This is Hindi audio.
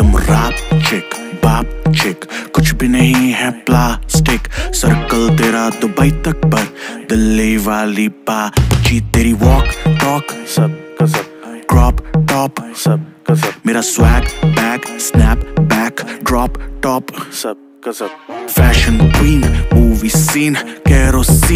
तुम राप चिक बाप चिक कुछ भी नहीं है प्लास्टिक सर्कल तेरा दुबई तक पर। दिल्ली वाली जी तेरी वॉक टॉक सब का सब। क्रॉप टॉप सब का सब। मेरा swag bag snap back drop top सब का सब। Fashion queen movie scene kerosene